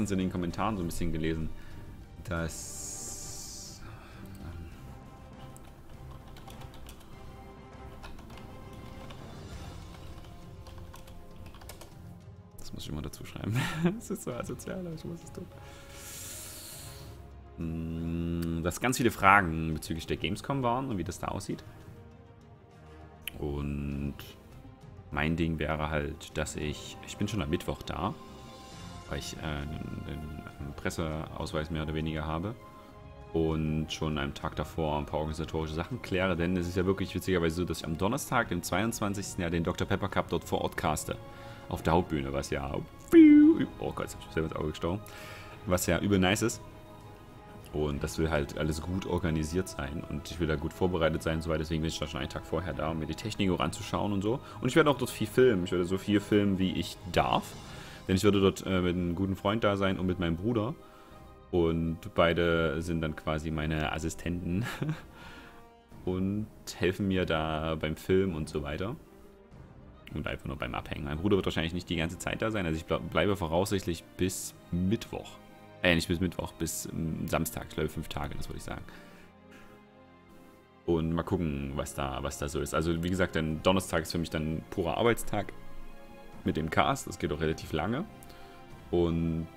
letztens in den Kommentaren so ein bisschen gelesen, dass... Das muss ich immer dazu schreiben. Das ist so asozial, aber ich muss es tun. Mm, Dass ganz viele Fragen bezüglich der Gamescom waren und wie das da aussieht. Und mein Ding wäre halt, dass ich, ich bin schon am Mittwoch da, weil ich äh, einen, Presseausweis mehr oder weniger habe und schon am Tag davor ein paar organisatorische Sachen kläre, denn es ist ja wirklich witzigerweise so, dass ich am Donnerstag, dem 22. ja den Dr. Pepper Cup dort vor Ort caste. Auf der Hauptbühne, was ja, oh Gott, jetzt hab ich selber ins Auge gestochen, was ja übel nice ist. Und das will halt alles gut organisiert sein und ich will da gut vorbereitet sein und so weiter. Deswegen bin ich da schon einen Tag vorher da, um mir die Technik auch anzuschauen und so. Und ich werde auch dort viel filmen. Ich werde so viel filmen, wie ich darf. Denn ich würde dort äh, mit einem guten Freund da sein und mit meinem Bruder. Und beide sind dann quasi meine Assistenten und helfen mir da beim Film und so weiter. Und einfach nur beim Abhängen. Mein Bruder wird wahrscheinlich nicht die ganze Zeit da sein. Also ich bleib- bleibe voraussichtlich bis Mittwoch. Äh, nicht bis Mittwoch, bis ähm, Samstag. Ich glaube fünf Tage, das würde ich sagen. Und mal gucken, was da, was da so ist. Also wie gesagt, dann Donnerstag ist für mich dann purer Arbeitstag mit dem Cast. Das geht auch relativ lange. Und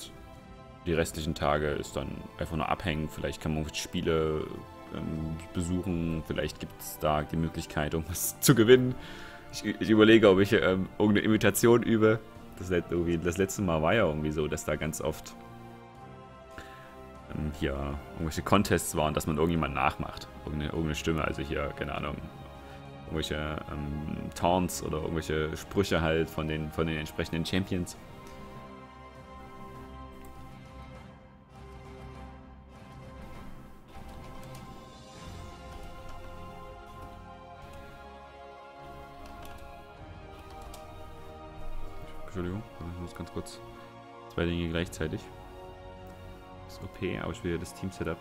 die restlichen Tage ist dann einfach nur abhängen. Vielleicht kann man Spiele ähm, besuchen. Vielleicht gibt es da die Möglichkeit, irgendwas zu gewinnen. Ich, ich überlege, ob ich ähm, irgendeine Imitation übe. Das, das letzte Mal war ja irgendwie so, dass da ganz oft ähm, hier irgendwelche Contests waren, dass man irgendjemand nachmacht. Irgendeine, irgendeine Stimme, also hier, keine Ahnung, irgendwelche ähm, Taunts oder irgendwelche Sprüche halt von den, von den entsprechenden Champions. Entschuldigung, ich muss ganz kurz zwei Dinge gleichzeitig. Das ist OP, aber ich will ja das Team-Setup.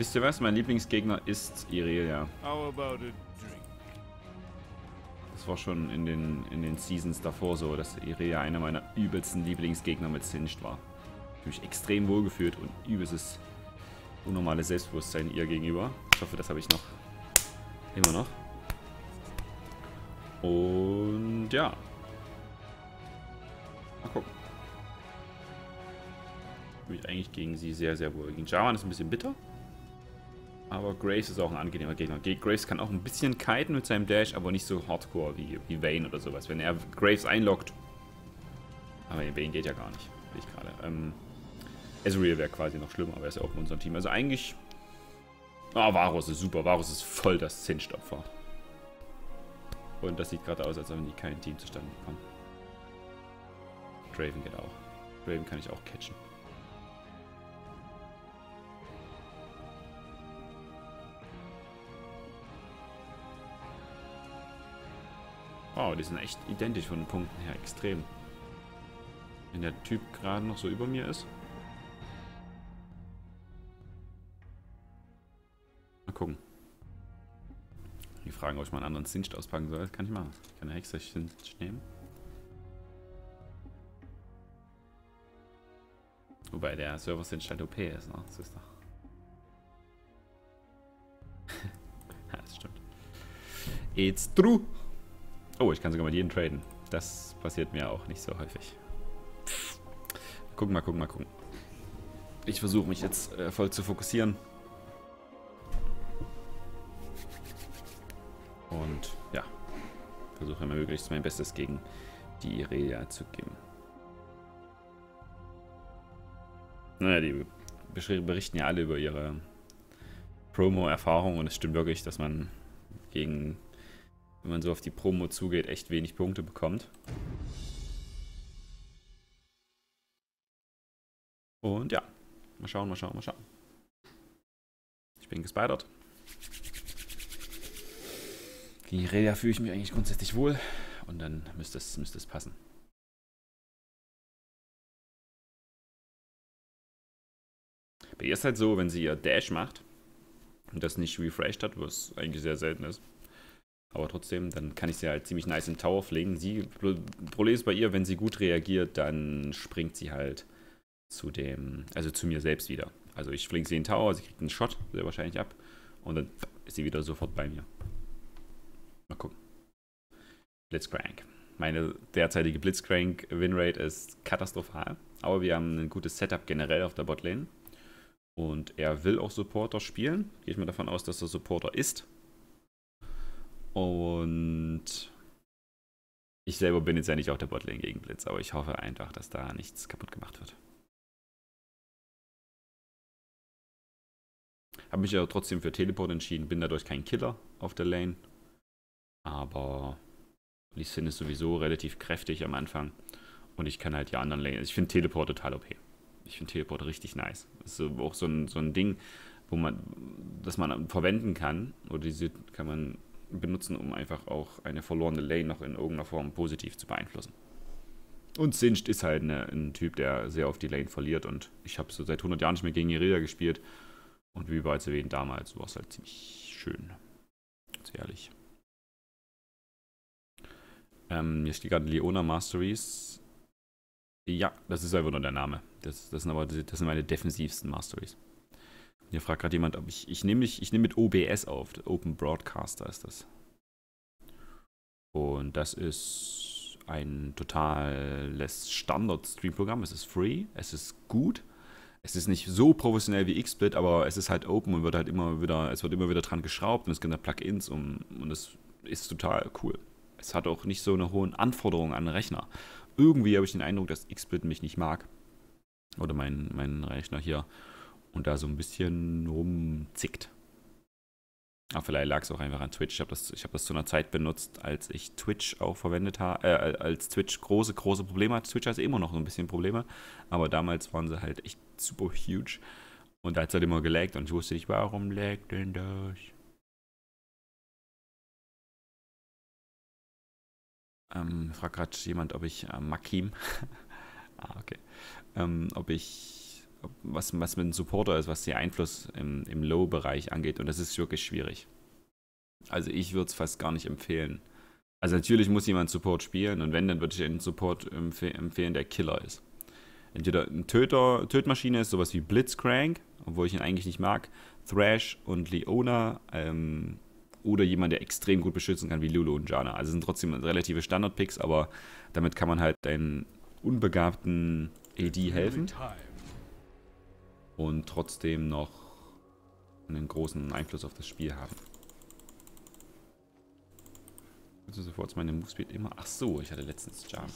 Wisst ihr was? Mein Lieblingsgegner ist Irelia. Das war schon in den, in den Seasons davor so, dass Irelia einer meiner übelsten Lieblingsgegner mit Singed war. Ich habe mich extrem wohlgefühlt und übelstes unnormales Selbstbewusstsein ihr gegenüber. Ich hoffe, das habe ich noch. Immer noch. Und ja. Mal gucken. Ich mich eigentlich gegen sie sehr, sehr wohl. Gegen Jarvan ist ein bisschen bitter. Aber Graves ist auch ein angenehmer Gegner. Ge- Graves kann auch ein bisschen kiten mit seinem Dash, aber nicht so hardcore wie, wie Vayne oder sowas. Wenn er Graves einloggt. Aber Vayne geht ja gar nicht. Sehe ich gerade. Ähm, Ezreal wäre quasi noch schlimmer, aber er ist ja auch in unserem Team. Also eigentlich. Ah, Varus ist super. Varus ist voll das Singed-Opfer. Und das sieht gerade aus, als wenn die kein Team zustande bekommen. Draven geht auch. Draven kann ich auch catchen. Wow, die sind echt identisch von den Punkten her, extrem. Wenn der Typ gerade noch so über mir ist. Mal gucken. Die fragen, ob ich mal einen anderen Singed auspacken soll. Das kann ich machen. Ich kann eine Hexe Singed nehmen. Wobei der Server Singed halt OP ist, ne? Das ist doch. It's true. Oh, ich kann sogar mit jedem traden. Das passiert mir auch nicht so häufig. Gucken, mal gucken, mal gucken. Ich versuche mich jetzt äh, voll zu fokussieren. Und ja, versuche immer möglichst mein Bestes gegen die Irelia zu geben. Naja, die berichten ja alle über ihre Promo-Erfahrung und es stimmt wirklich, dass man gegen wenn man so auf die Promo zugeht, echt wenig Punkte bekommt. Und ja, mal schauen, mal schauen, mal schauen. bin gespidert. Gegen Relia fühle ich mich eigentlich grundsätzlich wohl. Und dann müsste es, müsste es passen. Bei ihr ist halt so, wenn sie ihr Dash macht und das nicht refreshed hat, was eigentlich sehr selten ist, aber trotzdem, dann kann ich sie halt ziemlich nice in Tower pflegen. Sie, Problem ist bei ihr, wenn sie gut reagiert, dann springt sie halt zu dem, also zu mir selbst wieder. Also ich flinke sie in Tower, sie kriegt einen Shot, sehr wahrscheinlich ab. Und dann ist sie wieder sofort bei mir. Mal gucken. Blitzcrank. Meine derzeitige Blitzcrank-Winrate ist katastrophal. Aber wir haben ein gutes Setup generell auf der Botlane. Und er will auch Supporter spielen. Gehe ich mal davon aus, dass er Supporter ist. Und ich selber bin jetzt ja nicht auf der Botlane gegen Blitz, aber ich hoffe einfach, dass da nichts kaputt gemacht wird. Habe mich ja trotzdem für Teleport entschieden, bin dadurch kein Killer auf der Lane. Aber Lee Sin ist sowieso relativ kräftig am Anfang. Und ich kann halt die anderen Lane. Ich finde Teleport total OP. Ich finde Teleport richtig nice. Das ist auch so ein, so ein Ding, wo man, das man verwenden kann. Oder diese kann man benutzen, um einfach auch eine verlorene Lane noch in irgendeiner Form positiv zu beeinflussen. Und Singed ist halt eine, ein Typ, der sehr oft die Lane verliert. Und ich habe so seit 100 Jahren nicht mehr gegen Iria gespielt. Und wie bereits erwähnt, damals war es halt ziemlich schön. Ganz ehrlich. Ähm, hier steht gerade Leona Masteries. Ja, das ist einfach nur der Name. Das, das sind aber das sind meine defensivsten Masteries. Hier fragt gerade jemand, ob ich. Ich nehme nehm mit OBS auf. Open Broadcaster ist das. Und das ist ein totales Standard-Stream-Programm. Es ist free, es ist gut es ist nicht so professionell wie XSplit, aber es ist halt open und wird halt immer wieder, es wird immer wieder dran geschraubt und es gibt da Plugins um, und es ist total cool. Es hat auch nicht so eine hohen Anforderungen an den Rechner. Irgendwie habe ich den Eindruck, dass XSplit mich nicht mag. Oder mein, mein Rechner hier. Und da so ein bisschen rumzickt. Aber vielleicht lag es auch einfach an Twitch. Ich habe das, hab das zu einer Zeit benutzt, als ich Twitch auch verwendet habe, äh, als Twitch große, große Probleme hat. Twitch hat immer noch so ein bisschen Probleme, aber damals waren sie halt echt super huge. Und da hat es halt immer gelaggt und ich wusste nicht, warum laggt denn das? Ähm, fragt gerade jemand, ob ich, äh, Makim, ah, okay, ähm, ob ich was, was mit einem Supporter ist, was den Einfluss im, im Low-Bereich angeht. Und das ist wirklich schwierig. Also ich würde es fast gar nicht empfehlen. Also natürlich muss jemand Support spielen und wenn, dann würde ich einen Support empf empfehlen, der Killer ist. Entweder ein Töter, Tötmaschine ist sowas wie Blitzcrank, obwohl ich ihn eigentlich nicht mag, Thrash und Leona ähm, oder jemand, der extrem gut beschützen kann wie Lulu und Jana. Also sind trotzdem relative Standard-Picks, aber damit kann man halt einen unbegabten AD helfen und trotzdem noch einen großen Einfluss auf das Spiel haben. Also sofort meine Movespeed immer. Ach so, ich hatte letztens Jana.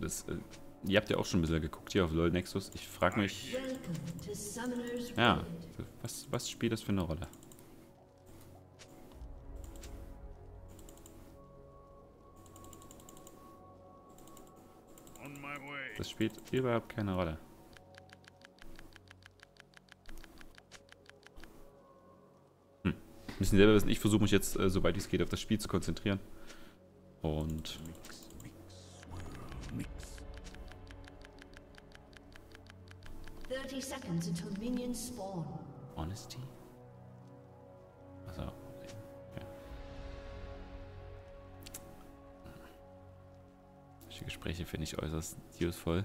Das, äh, ihr habt ja auch schon ein bisschen geguckt hier auf LoL Nexus. Ich frage mich. Ja, was, was spielt das für eine Rolle? Das spielt überhaupt keine Rolle. Hm. Müssen selber wissen, ich versuche mich jetzt, äh, sobald es geht, auf das Spiel zu konzentrieren. Und... Honesty? Gespräche finde ich äußerst useful.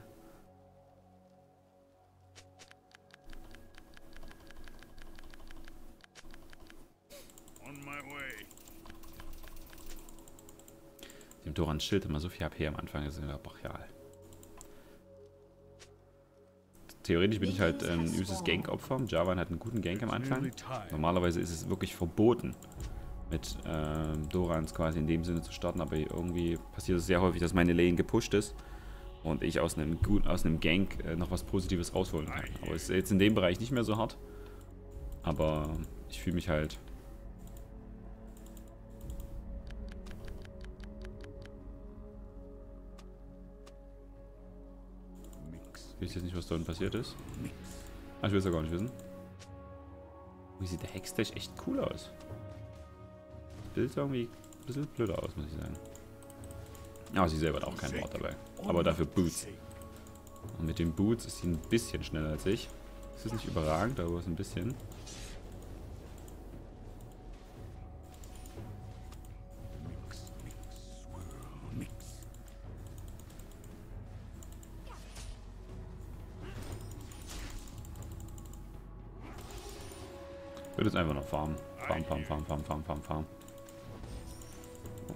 Dem Doran Schild immer so viel HP am Anfang ist immer brachial. Theoretisch bin ich halt ein übelstes Gank-Opfer. Javan hat einen guten Gank am Anfang. Normalerweise ist es wirklich verboten, mit äh, Dorans quasi in dem Sinne zu starten, aber irgendwie passiert es sehr häufig, dass meine Lane gepusht ist und ich aus einem, gut, aus einem Gank äh, noch was Positives rausholen kann. Aber es ist jetzt in dem Bereich nicht mehr so hart, aber ich fühle mich halt Ich weiß jetzt nicht, was da unten passiert ist. Ah, ich will es ja gar nicht wissen. Wie sieht der Hextech echt cool aus? Bild sah irgendwie ein bisschen blöder aus, muss ich sagen. Aber sie selber hat auch kein Wort dabei. Aber dafür Boots. Und mit den Boots ist sie ein bisschen schneller als ich. Es ist nicht überragend, aber es ist ein bisschen. Wird jetzt einfach noch farmen. Farm, farm, farm, farm, farm, farm, farm.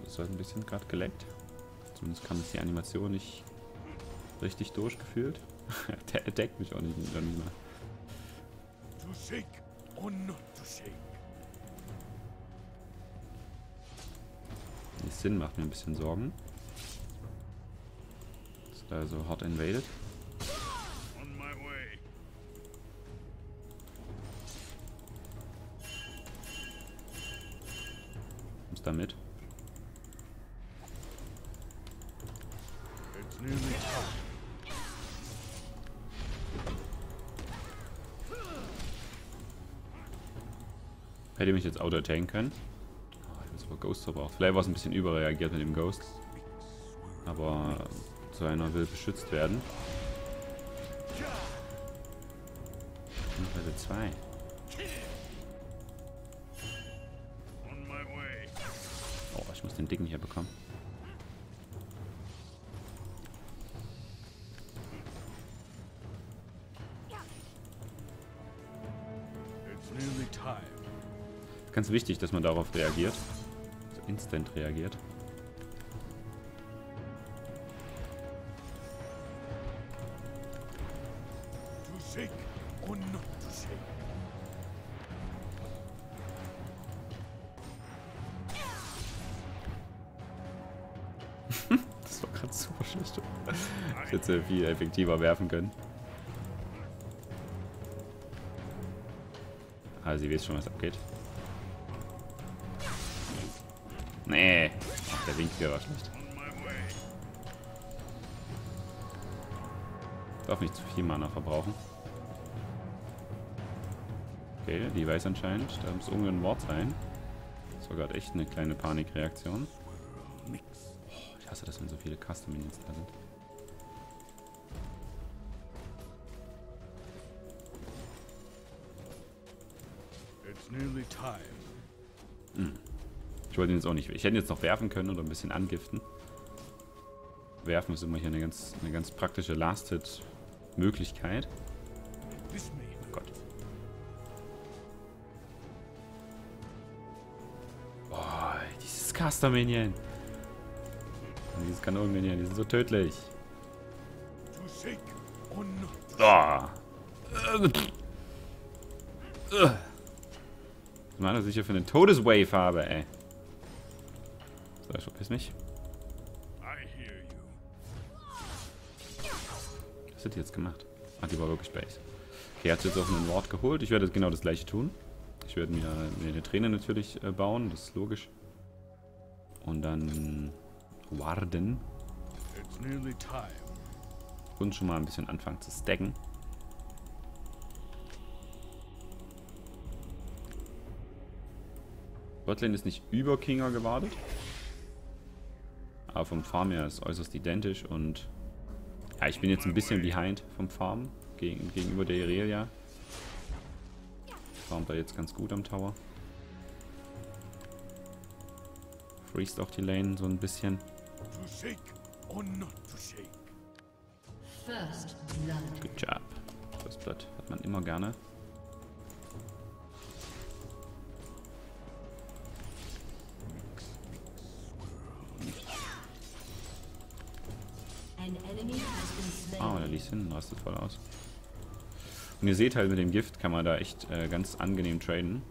Das wird ein bisschen gerade geleckt. Zumindest kann es die Animation nicht richtig durchgeführt. Der deckt mich auch nicht, nicht mehr. Die Sinn macht mir ein bisschen Sorgen. Ist da so hart invaded. Hätte mich jetzt auto-tanken können. Oh, ich muss aber Ghost verbraucht. Vielleicht war es ein bisschen überreagiert mit dem Ghost. Aber so einer will beschützt werden. Level 2. muss den Dicken hier bekommen. Ganz wichtig, dass man darauf reagiert. Also instant reagiert. Shake or not to shake. Ich hätte viel effektiver werfen können. Ah, sie weiß schon, was abgeht. Der Winkel war schlecht. Darf nicht zu viel Mana verbrauchen. Okay, die weiß anscheinend, da muss irgendein Wort sein. Das war gerade echt eine kleine Panikreaktion. Oh, ich hasse das, wenn so viele Custom Minions da sind. Hm. Ich wollte ihn jetzt auch nicht. Ich hätte ihn jetzt noch werfen können oder ein bisschen angiften. Werfen ist immer hier eine ganz, eine ganz praktische Last-Hit-Möglichkeit. Oh Gott. Boah, dieses Caster-Minion. Dieses Kanonen-Minion, die sind so tödlich. Oh. Uh meiner sicher für eine Todeswave habe, ey. So, ich verpiss mich. Was hat die jetzt gemacht? Ah, die war wirklich Base. Okay, hat jetzt auch einen Wort geholt. Ich werde genau das gleiche tun. Ich werde mir, mir eine Träne natürlich äh, bauen, das ist logisch. Und dann warden. Und schon mal ein bisschen anfangen zu stacken. Botlane ist nicht über Kinger gewartet. Aber vom Farm her ist äußerst identisch und ja, ich bin jetzt ein bisschen behind vom Farm gegen, gegenüber der Irelia. Farmt da jetzt ganz gut am Tower. Freest auch die Lane so ein bisschen. Good job. Das Blatt hat man immer gerne. Ah, der liegt hinten, rastet voll aus. Und ihr seht halt, mit dem Gift kann man da echt äh, ganz angenehm traden.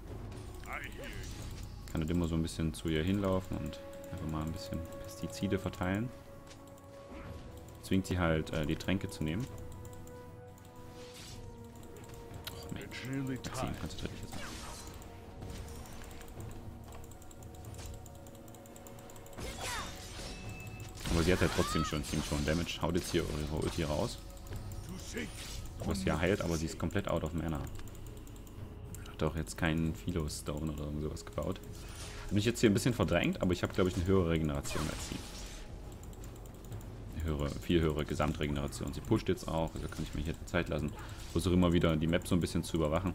Kann halt immer so ein bisschen zu ihr hinlaufen und einfach mal ein bisschen Pestizide verteilen. Zwingt sie halt, äh, die Tränke zu nehmen. Och Mensch, Maxine, konzentriert dich jetzt mal. Sie hat ja trotzdem schon ziemlich schon Damage. Haut jetzt hier eure Ulti raus. Was ja heilt, aber sie ist komplett out of mana. Hat auch jetzt keinen Philo Stone oder sowas gebaut. Bin ich jetzt hier ein bisschen verdrängt, aber ich habe, glaube ich, eine höhere Regeneration als sie. Höhere, viel höhere Gesamtregeneration. Sie pusht jetzt auch, also kann ich mir hier Zeit lassen. Versuche immer wieder die Map so ein bisschen zu überwachen.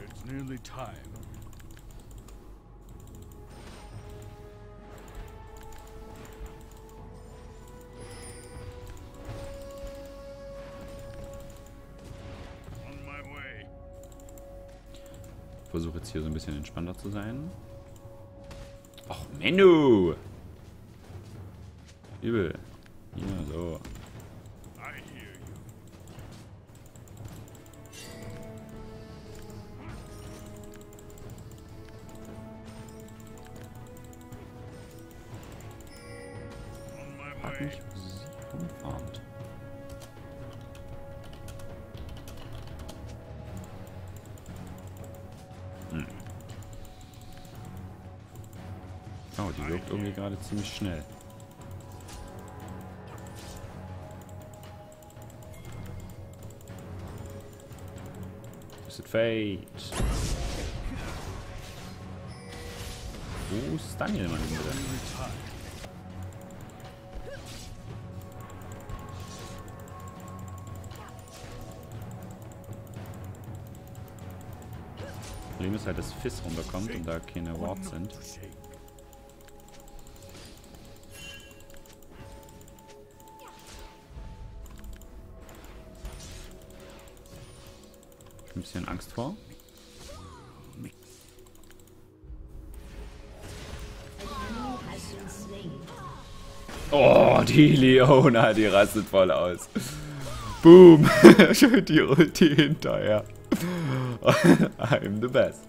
It's nearly time. Versuche jetzt hier so ein bisschen entspannter zu sein. Och, Menno! Übel. Ziemlich schnell. Fate. Wo ist Daniel, mein Lieber? Problem ist halt, dass Fizz runterkommt und da keine Wards sind. Bisschen Angst vor. Oh, die Leona, die rastet voll aus. Boom. Schön die Ulti hinterher. I'm the best.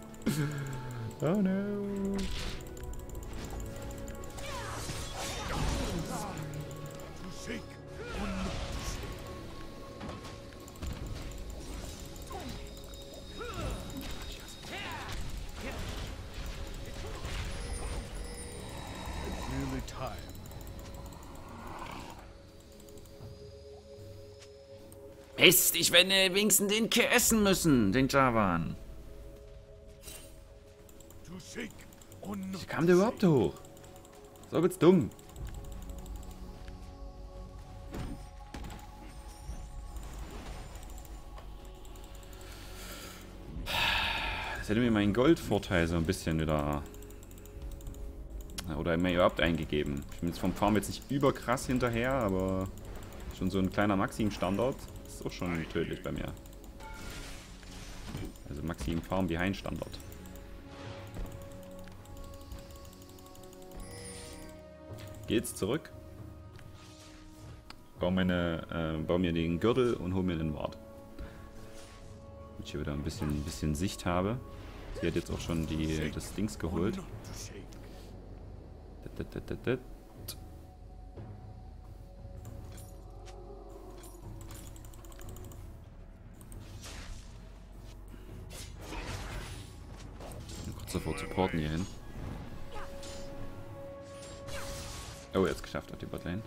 Oh no. Mist, ich werde wenigstens den K essen müssen, den Javan. Wie kam der überhaupt hoch? So wird's dumm. Das hätte mir meinen Goldvorteil so ein bisschen wieder... Oder mir überhaupt eingegeben. Ich bin jetzt vom Farm jetzt nicht überkrass hinterher, aber schon so ein kleiner Maxim-Standard ist auch schon tödlich bei mir. Also Maxim Farm Behind Standard. Geht's zurück. Baue, meine, äh, baue mir den Gürtel und hole mir den Wart. Damit ich hier wieder ein bisschen, ein bisschen Sicht habe. Sie hat jetzt auch schon die, das Dings geholt. Das, das, das, sofort supporten hier hin. Oh, jetzt geschafft auf die Botlane.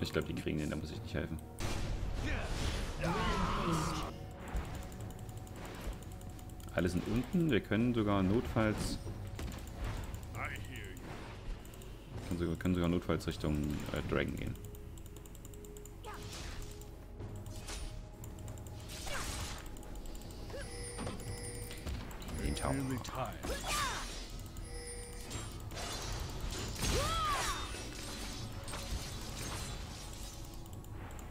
Ich glaube, die kriegen den, da muss ich nicht helfen. Alle sind unten, wir können sogar notfalls... Wir können sogar notfalls Richtung äh, Dragon gehen. Time.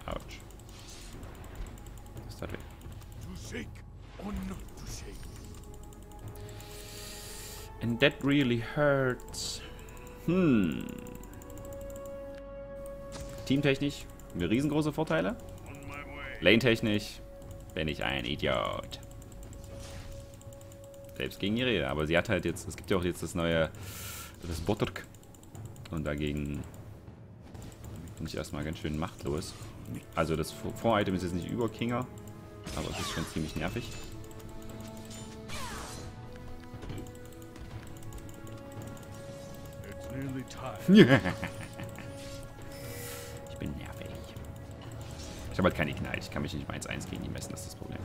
Ouch. Das weh? To shake or not to shake. And that really hurts. Hm. Teamtechnisch riesengroße Vorteile. Lane-technisch bin ich ein Idiot. Selbst gegen die Räder. Aber sie hat halt jetzt, es gibt ja auch jetzt das neue, das Butterk. Und dagegen bin ich erstmal ganz schön machtlos. Also das Vor-Item ist jetzt nicht über Kinger, aber es ist schon ziemlich nervig. ich bin nervig. Ich habe halt keine Knall. Ich kann mich nicht mal 1-1 gegen die messen, das ist das Problem.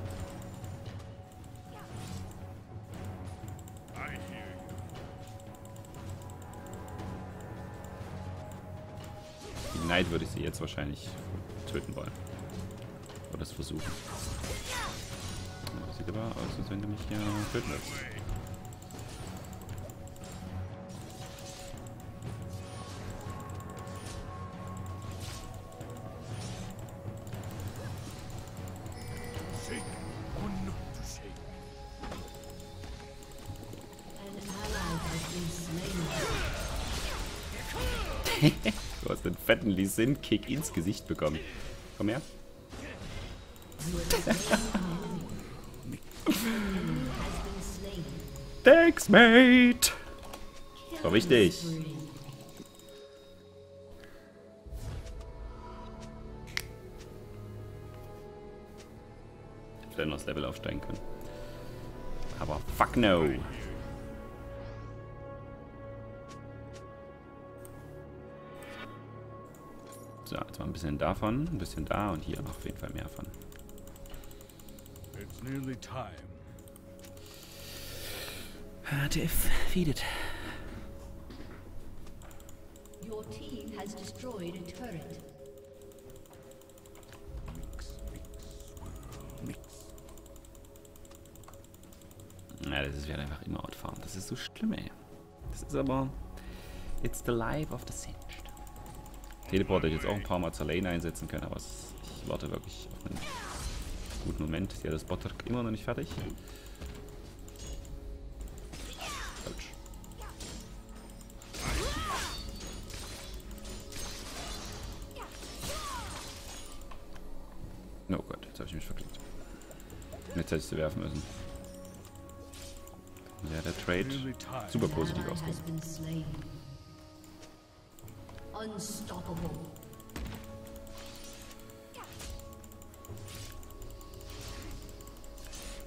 Ignite würde ich sie jetzt wahrscheinlich töten wollen. Oder es versuchen. Ja, Sieht aber aus, als wenn du mich hier töten willst. Shake Du hast den fetten Lee Sin Kick ins Gesicht bekommen. Komm her. Thanks, mate. War wichtig. Hätte noch das Level aufsteigen können. Aber fuck no. Jetzt mal ein bisschen davon, ein bisschen da und hier noch auf jeden Fall mehr von. It's nearly time. defeated. Your team has destroyed a turret. Ja, das ist, halt einfach immer outfahren. Das ist so schlimm, ey. Das ist aber... It's the life of the singed. Teleport hätte ich jetzt auch ein paar Mal zur Lane einsetzen können, aber ich warte wirklich auf einen guten Moment. Ja, das Bot immer noch nicht fertig. Falsch. Oh Gott, jetzt habe ich mich verklickt. Jetzt hätte ich sie werfen müssen. Ja, der Trade super positiv ausgegangen. Unstoppable.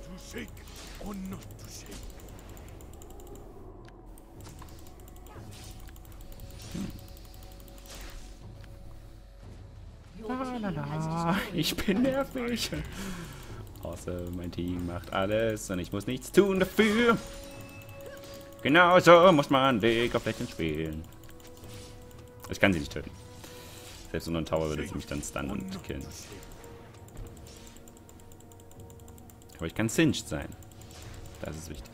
To shake or not to shake. Destroyed Ich bin nervig. Außer mein Team macht alles und ich muss nichts tun dafür. Genau so muss man League of Legends spielen. Ich kann sie nicht töten. Selbst unter einem Tower würde sie mich dann stunnen und killen. Aber ich kann singed sein. Das ist wichtig.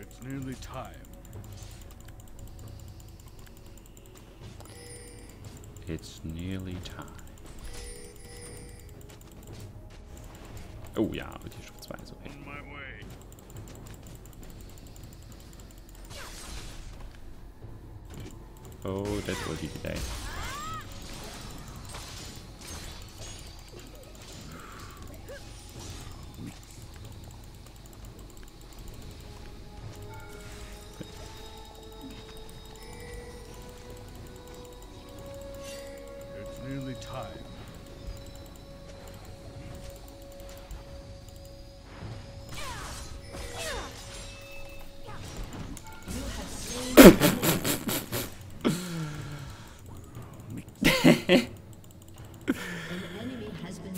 It's nearly time. It's nearly time. Oh ja, wird die Stufe 2 ist okay. Oh, das wollte ich delay.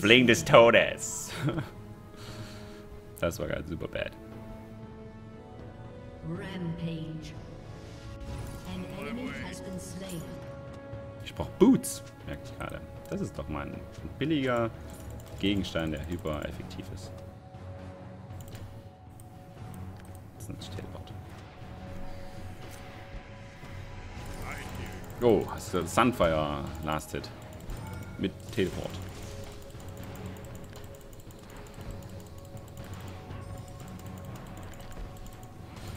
Fling des Todes. Das war gerade super bad. Rampage. An enemy has been slain. Ich brauche Boots, merke ich gerade. Das ist doch mal ein billiger Gegenstand, der hyper effektiv ist. Das ist ein Teleport. Oh, hast du Sunfire Last Hit. Mit Teleport.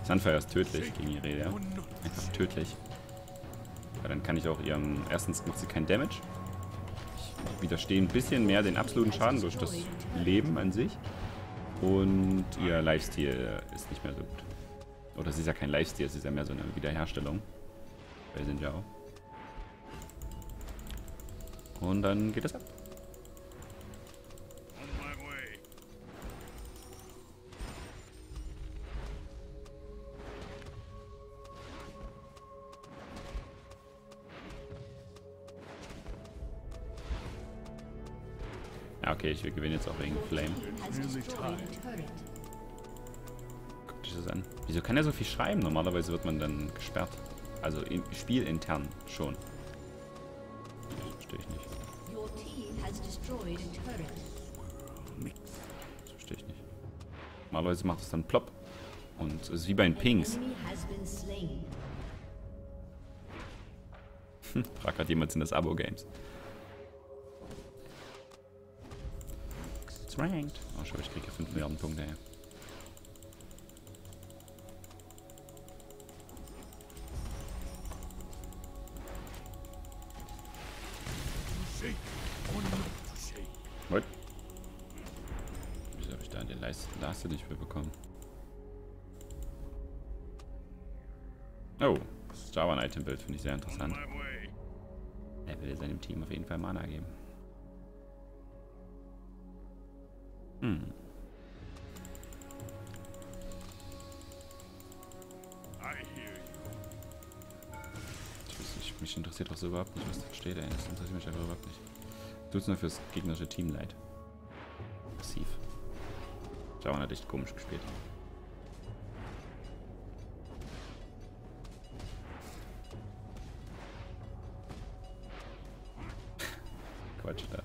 Sunfire ist tödlich gegen ihre Rede. Einfach tödlich. Weil dann kann ich auch ihrem. Erstens macht sie keinen Damage. Ich widerstehe ein bisschen mehr den absoluten Schaden durch das Leben an sich. Und ihr Lifesteal ist nicht mehr so gut. Oder sie ist ja kein Lifesteal, es ist ja mehr so eine Wiederherstellung. Bei sind ja auch. Und dann geht es ab. Ja, okay, ich will gewinnen jetzt auch wegen Flame. Guckt euch das an. Wieso kann er so viel schreiben? Normalerweise wird man dann gesperrt. Also in, spielintern schon. Verstehe ich nicht. Das verstehe ich nicht. Normalerweise macht es dann plopp. Und es ist wie bei den Pings. Slain. Frag hat jemand in das Abo-Games. It's ranked. Oh, schau, ich kriege 5 Milliarden Punkte shake. What? Wieso habe ich da die Leiste, nicht für bekommen? Oh, das Java ein Item-Bild finde ich sehr interessant. Er will seinem Team auf jeden Fall Mana geben. Hm. Ich weiß nicht, mich interessiert so überhaupt nicht, was da steht, ey. Das interessiert mich einfach überhaupt nicht. Tut's nur fürs gegnerische Team leid. Passiv. Java hat echt komisch gespielt. Quatsch, da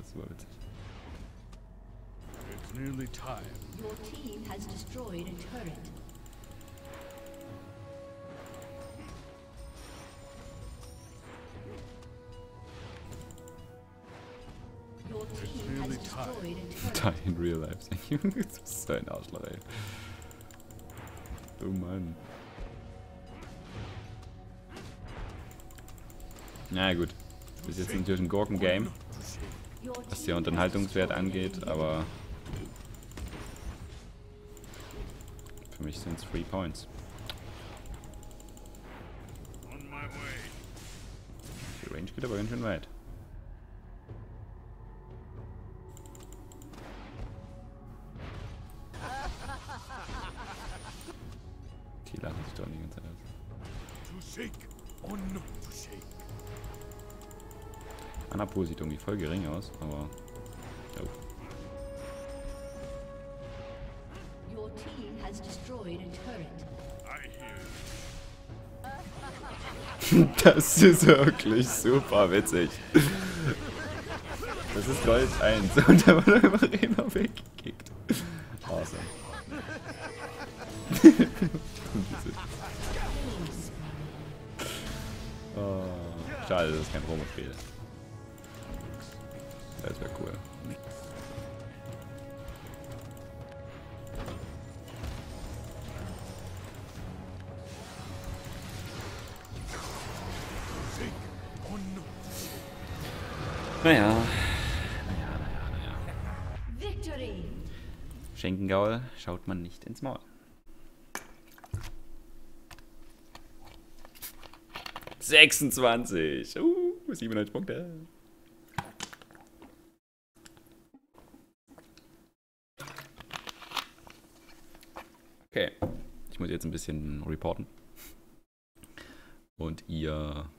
Nearly time. Your team has destroyed a turret. Your team has time. destroyed a Die turret. in real life. das ist so ein Arschloch, ey. Oh Mann. Na gut. Das ist jetzt natürlich ein Gurken-Game, was has Unterhaltungswert angeht, an aber für mich sind es Free Points. Die Range geht aber ganz schön weit. Die lachen sich doch die ganze Zeit aus. Anapol sieht irgendwie voll gering aus, aber. Das ist wirklich super witzig. Das ist Gold 1 und da wurde einfach immer weggekickt. Awesome. Oh, schade, das ist kein Promo-Spiel. Naja. Naja, naja, naja. Victory! Schenkengaul schaut man nicht ins Maul. Sechsundzwanzig. Uh, 97 Punkte. Okay. Ich muss jetzt ein bisschen reporten. Und ihr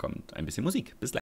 bekommt ein bisschen Musik. Bis gleich.